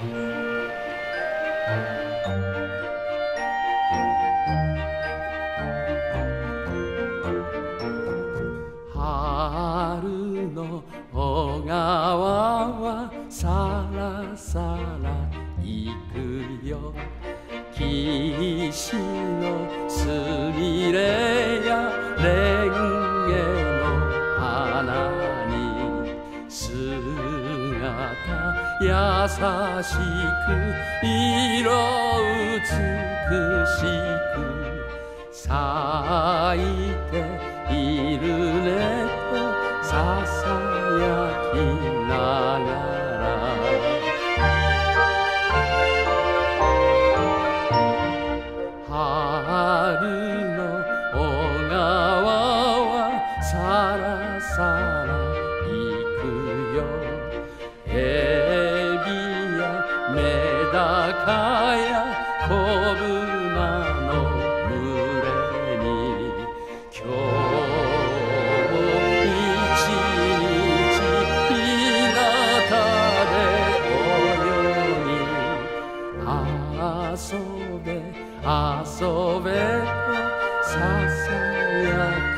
春の小川はさらさら行くよ。岸のすみれやレンゲの花に姿優しく色美しく咲いているねとささやきながら。春の小川はさらさら行くよ。メダカや小舟の群れに今日も一日日向で泳ぎ遊べ遊べささやきながら